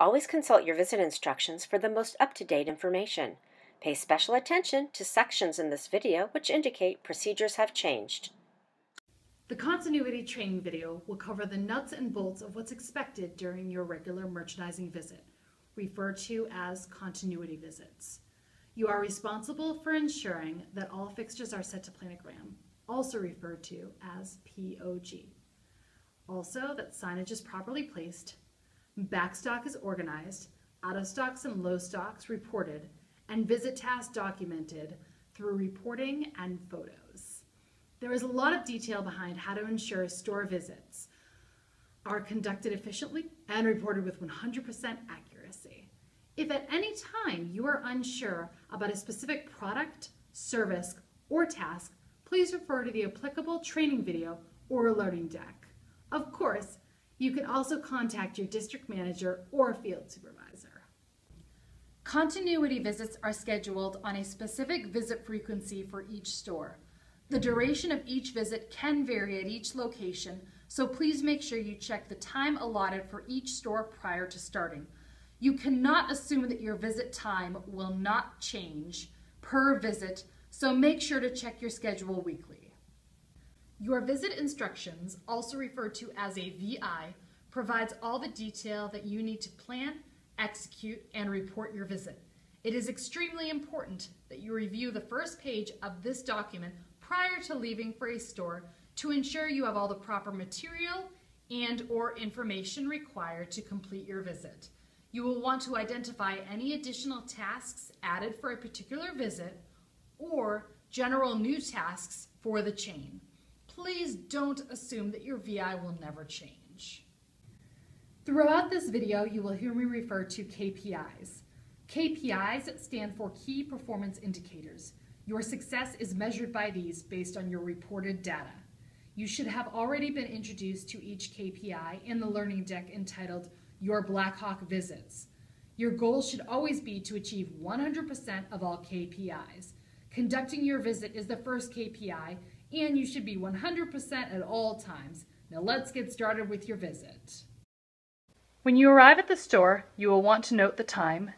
Always consult your visit instructions for the most up-to-date information. Pay special attention to sections in this video which indicate procedures have changed. The continuity training video will cover the nuts and bolts of what's expected during your regular merchandising visit, referred to as continuity visits. You are responsible for ensuring that all fixtures are set to planogram, also referred to as POG. Also, that signage is properly placed, backstock is organized, out of stocks and low stocks reported, and visit tasks documented through reporting and photos. There is a lot of detail behind how to ensure store visits are conducted efficiently and reported with 100% accuracy. If at any time you are unsure about a specific product, service, or task, please refer to the applicable training video or learning deck. Of course, you can also contact your district manager or field supervisor. Continuity visits are scheduled on a specific visit frequency for each store. The duration of each visit can vary at each location, so please make sure you check the time allotted for each store prior to starting. You cannot assume that your visit time will not change per visit, so make sure to check your schedule weekly. Your visit instructions, also referred to as a VI, provides all the detail that you need to plan, execute, and report your visit. It is extremely important that you review the first page of this document prior to leaving for a store to ensure you have all the proper material and or information required to complete your visit. You will want to identify any additional tasks added for a particular visit or general new tasks for the chain. Please don't assume that your VI will never change. Throughout this video, you will hear me refer to KPIs. KPIs stand for Key Performance Indicators. Your success is measured by these based on your reported data. You should have already been introduced to each KPI in the learning deck entitled Your Blackhawk Visits. Your goal should always be to achieve 100% of all KPIs. Conducting your visit is the first KPI, and you should be 100% at all times. Now let's get started with your visit. When you arrive at the store, you will want to note the time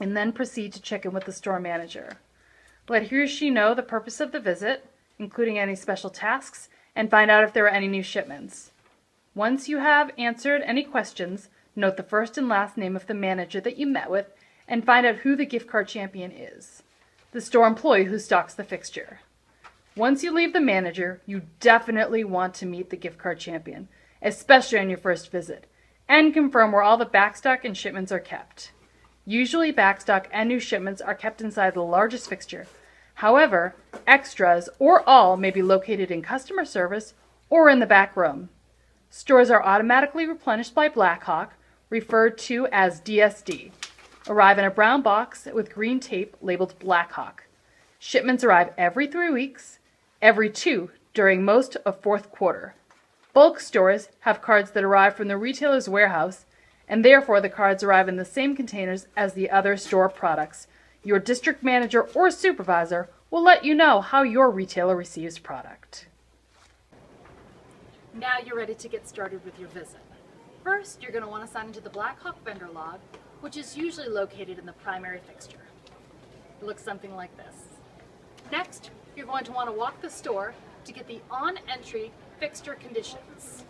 and then proceed to check in with the store manager. Let he or she know the purpose of the visit, including any special tasks, and find out if there are any new shipments. Once you have answered any questions, note the first and last name of the manager that you met with and find out who the gift card champion is, the store employee who stocks the fixture. Once you leave the manager, you definitely want to meet the gift card champion, especially on your first visit, and confirm where all the backstock and shipments are kept. Usually backstock and new shipments are kept inside the largest fixture. However, extras or all may be located in customer service or in the back room. Stores are automatically replenished by Blackhawk, referred to as DSD. Arrive in a brown box with green tape labeled Blackhawk. Shipments arrive every three weeks, every two during most of fourth quarter. Bulk stores have cards that arrive from the retailer's warehouse and therefore the cards arrive in the same containers as the other store products. Your district manager or supervisor will let you know how your retailer receives product. Now you're ready to get started with your visit. First, you're going to want to sign into the Blackhawk vendor log, which is usually located in the primary fixture. It looks something like this. Next, you're going to want to walk the store to get the on-entry fixture conditions.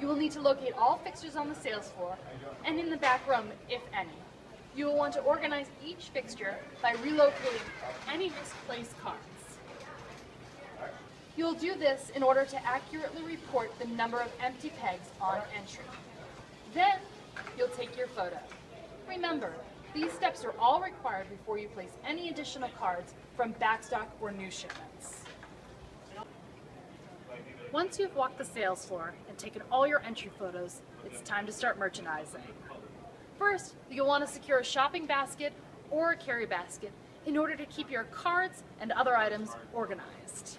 You will need to locate all fixtures on the sales floor and in the back room, if any. You will want to organize each fixture by relocating any misplaced cards. You will do this in order to accurately report the number of empty pegs on entry. Then, you'll take your photo. Remember, these steps are all required before you place any additional cards from backstock or new shipments. Once you've walked the sales floor and taken all your entry photos, it's time to start merchandising. First, you'll want to secure a shopping basket or a carry basket in order to keep your cards and other items organized.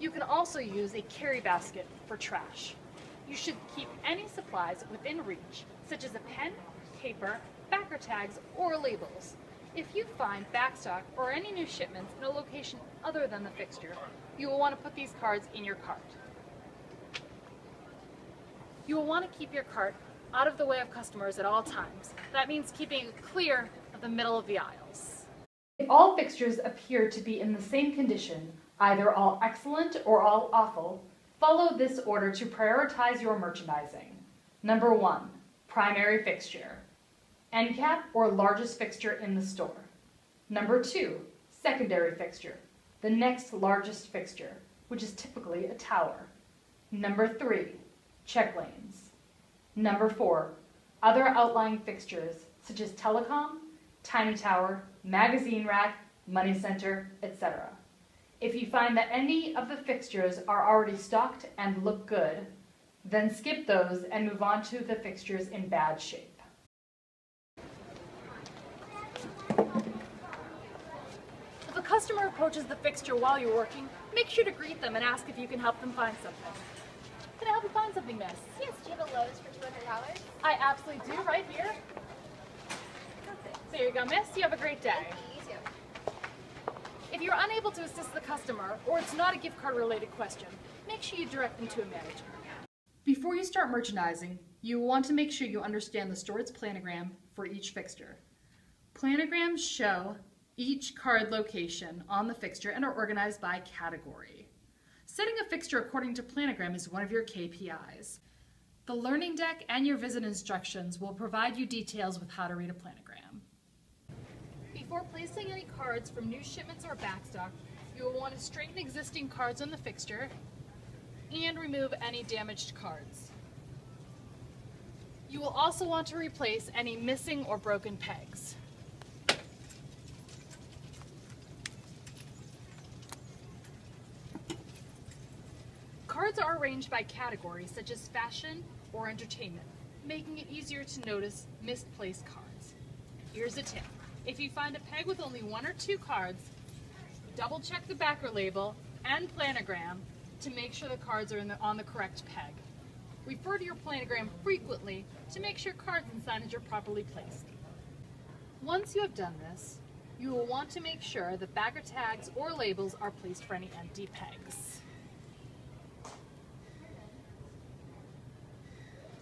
You can also use a carry basket for trash. You should keep any supplies within reach, such as a pen, paper, backer tags, or labels. If you find backstock or any new shipments in a location other than the fixture, you will want to put these cards in your cart. You will want to keep your cart out of the way of customers at all times. That means keeping it clear of the middle of the aisles. If all fixtures appear to be in the same condition, either all excellent or all awful, follow this order to prioritize your merchandising. Number one, primary fixture. End cap or largest fixture in the store. Number two, secondary fixture, the next largest fixture, which is typically a tower. Number three, check lanes. Number four, other outlying fixtures such as telecom, tiny tower, magazine rack, money center, etc. If you find that any of the fixtures are already stocked and look good, then skip those and move on to the fixtures in bad shape. If a customer approaches the fixture while you're working, make sure to greet them and ask if you can help them find something. Can I help you find something, miss? Yes, do you have a Lowe's for $200? I absolutely do, right here. so There you go, miss. You have a great day. Thank you. If you're unable to assist the customer, or it's not a gift card related question, make sure you direct them to a manager. Before you start merchandising, you want to make sure you understand the store's planogram for each fixture. Planograms show each card location on the fixture and are organized by category. Setting a fixture according to planogram is one of your KPIs. The learning deck and your visit instructions will provide you details with how to read a planogram. Before placing any cards from new shipments or backstock, you will want to straighten existing cards on the fixture and remove any damaged cards. You will also want to replace any missing or broken pegs. Cards are arranged by category such as fashion or entertainment, making it easier to notice misplaced cards. Here's a tip. If you find a peg with only one or two cards, double check the backer label and planogram to make sure the cards are the, on the correct peg. Refer to your planogram frequently to make sure cards and signage are properly placed. Once you have done this, you will want to make sure that backer tags or labels are placed for any empty pegs.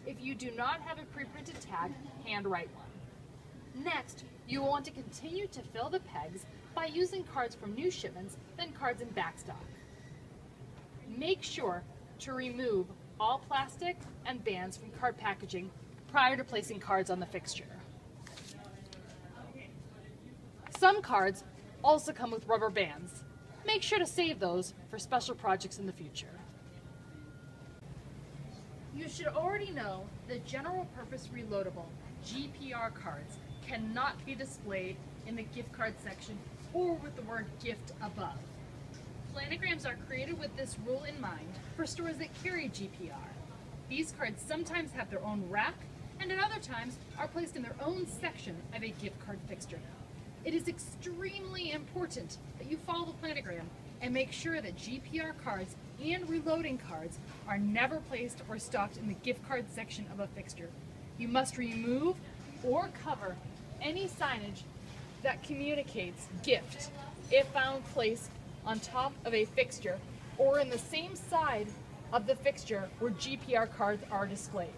If you do not have a pre-printed tag, handwrite one. Next, you will want to continue to fill the pegs by using cards from new shipments, then cards in backstock. Make sure to remove all plastic and bands from card packaging prior to placing cards on the fixture. Some cards also come with rubber bands. Make sure to save those for special projects in the future. You should already know that general purpose reloadable GPR cards cannot be displayed in the gift card section or with the word gift above. Planograms are created with this rule in mind for stores that carry GPR. These cards sometimes have their own rack and at other times are placed in their own section of a gift card fixture. It is extremely important that you follow the planogram and make sure that GPR cards and reloading cards are never placed or stocked in the gift card section of a fixture. You must remove or cover any signage that communicates gift if found placed on top of a fixture or in the same side of the fixture where GPR cards are displayed.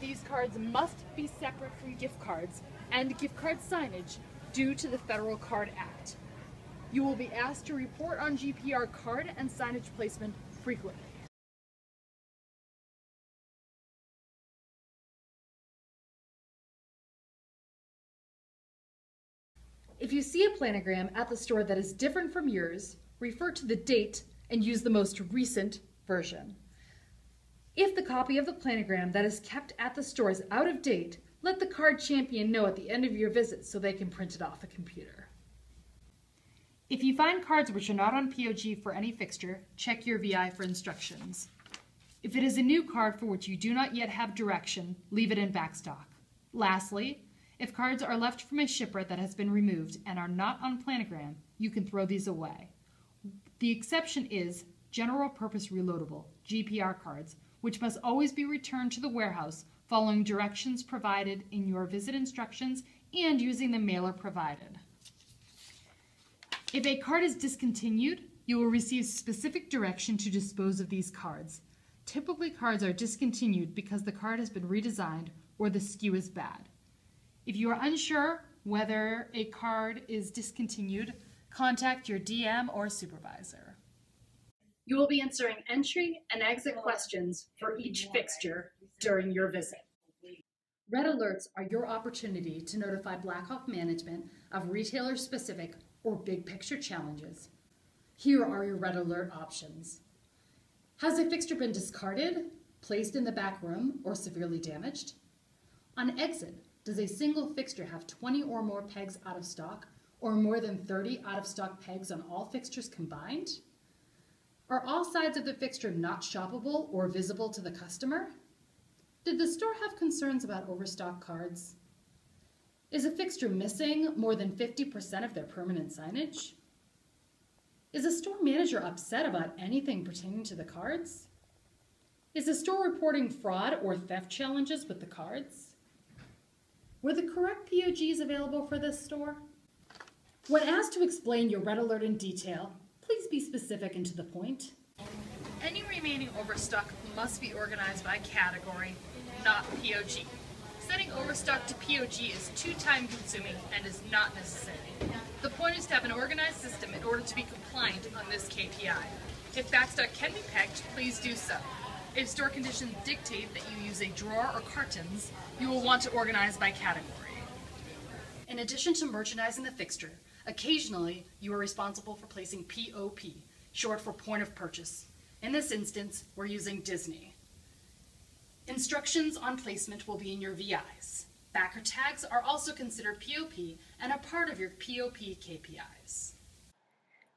These cards must be separate from gift cards and gift card signage due to the Federal Card Act. You will be asked to report on GPR card and signage placement frequently. If you see a planogram at the store that is different from yours, refer to the date and use the most recent version. If the copy of the planogram that is kept at the store is out of date, let the card champion know at the end of your visit so they can print it off a computer. If you find cards which are not on POG for any fixture, check your VI for instructions. If it is a new card for which you do not yet have direction, leave it in backstock. Lastly, if cards are left from a shipper that has been removed and are not on planogram, you can throw these away. The exception is general purpose reloadable, GPR cards, which must always be returned to the warehouse following directions provided in your visit instructions and using the mailer provided. If a card is discontinued, you will receive specific direction to dispose of these cards. Typically, cards are discontinued because the card has been redesigned or the SKU is bad. If you are unsure whether a card is discontinued, contact your DM or supervisor. You will be answering entry and exit questions for each fixture during your visit. Red alerts are your opportunity to notify Blackhawk management of retailer specific or big picture challenges. Here are your red alert options. Has a fixture been discarded, placed in the back room, or severely damaged? On exit, does a single fixture have 20 or more pegs out of stock, or more than 30 out of stock pegs on all fixtures combined? Are all sides of the fixture not shoppable or visible to the customer? Did the store have concerns about overstock cards? Is a fixture missing more than 50% of their permanent signage? Is a store manager upset about anything pertaining to the cards? Is the store reporting fraud or theft challenges with the cards? Were the correct POGs available for this store? When asked to explain your red alert in detail, please be specific and to the point. Any remaining overstock must be organized by category, not POG. Setting overstock to POG is too time consuming and is not necessary. The point is to have an organized system in order to be compliant on this KPI. If backstock can be pegged, please do so. If store conditions dictate that you use a drawer or cartons, you will want to organize by category. In addition to merchandising the fixture, occasionally you are responsible for placing POP, short for point of purchase. In this instance, we're using Disney. Instructions on placement will be in your VIs. Backer tags are also considered POP and a part of your POP KPIs.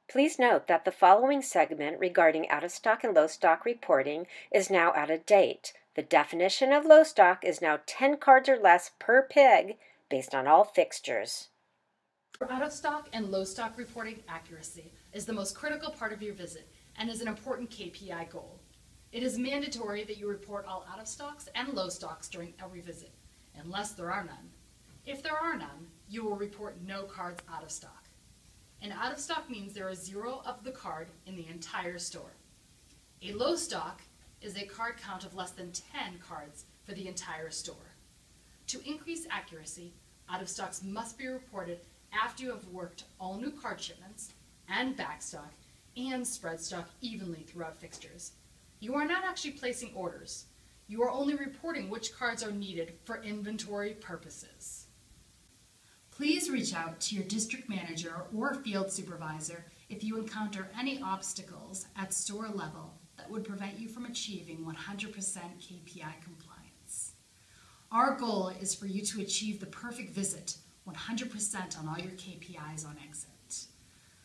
Please note that the following segment regarding out of stock and low stock reporting is now out of date. The definition of low stock is now 10 cards or less per peg based on all fixtures. Out of stock and low stock reporting accuracy is the most critical part of your visit and is an important KPI goal. It is mandatory that you report all out of stocks and low stocks during every visit, unless there are none. If there are none, you will report no cards out of stock. An out of stock means there is zero of the card in the entire store. A low stock is a card count of less than 10 cards for the entire store. To increase accuracy, out of stocks must be reported after you have worked all new card shipments and backstock and spread stock evenly throughout fixtures. You are not actually placing orders. You are only reporting which cards are needed for inventory purposes. Please reach out to your district manager or field supervisor if you encounter any obstacles at store level that would prevent you from achieving 100% KPI compliance. Our goal is for you to achieve the perfect visit 100% on all your KPIs on exit.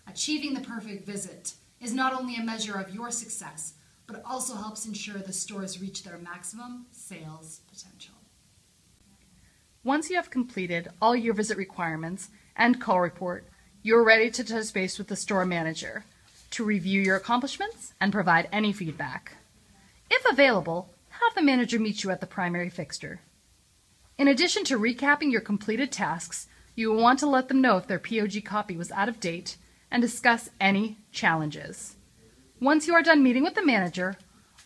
Achieving the perfect visit is not only a measure of your success, but also helps ensure the stores reach their maximum sales potential. Once you have completed all your visit requirements and call report, you're ready to touch base with the store manager to review your accomplishments and provide any feedback. If available, have the manager meet you at the primary fixture. In addition to recapping your completed tasks, you will want to let them know if their POG copy was out of date and discuss any challenges. Once you are done meeting with the manager,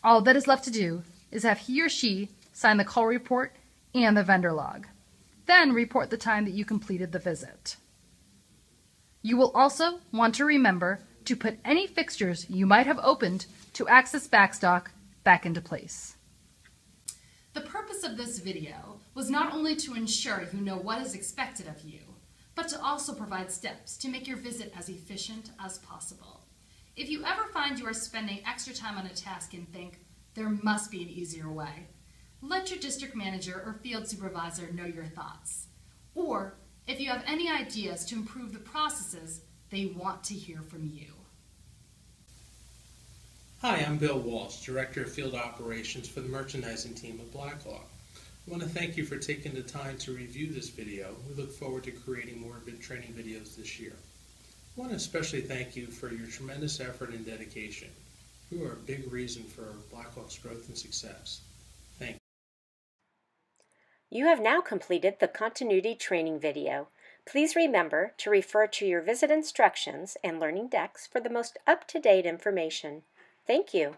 all that is left to do is have he or she sign the call report and the vendor log. Then report the time that you completed the visit. You will also want to remember to put any fixtures you might have opened to access backstock back into place. The purpose of this video was not only to ensure you know what is expected of you, but to also provide steps to make your visit as efficient as possible. If you ever find you are spending extra time on a task and think, there must be an easier way, let your district manager or field supervisor know your thoughts. Or, if you have any ideas to improve the processes, they want to hear from you. Hi, I'm Bill Walsh, Director of Field Operations for the merchandising team at Blackhawk. I want to thank you for taking the time to review this video. We look forward to creating more training videos this year. I want to especially thank you for your tremendous effort and dedication. You are a big reason for Blackhawk's growth and success. Thank you. You have now completed the continuity training video. Please remember to refer to your visit instructions and learning decks for the most up-to-date information. Thank you.